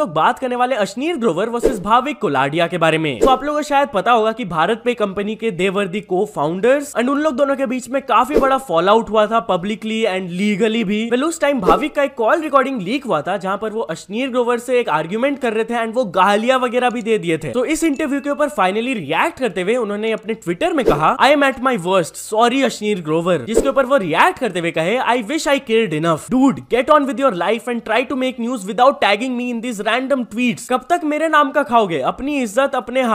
लोग बात करने वाले अश्नीर ग्रोवर वर्सेस भाविक कोलाडिया के बारे में। तो आप लोगों को शायद पता होगा कि भारत पे कंपनी के देवर्दी को फाउंडर्स एंड उन लोग दोनों के बीच में काफ़ी बड़ा फॉल आउट हुआ था पब्लिकली एंड लीगली भी। वेल उस टाइम भाविक का एक कॉल रिकॉर्डिंग लीक हुआ था, जहाँ पर वो अश्नीर ग्रोवर से एक आर्ग्यूमेंट कर रहे थे एंड वो गालिया वगैरह भी दे दिए थे। तो इस इंटरव्यू के ऊपर फाइनली रिएक्ट करते हुए उन्होंने अपने ट्विटर में कहा I am at my worst sorry Ashneer Grover. जिसके ऊपर वो रिएक्ट करते हुए कहे I wish I cared enough dude get on with your life and try to make news without tagging me in this random tweet कब तक मेरे नाम का खाओगे? अपनी इज़्ज़त अपने हाथ।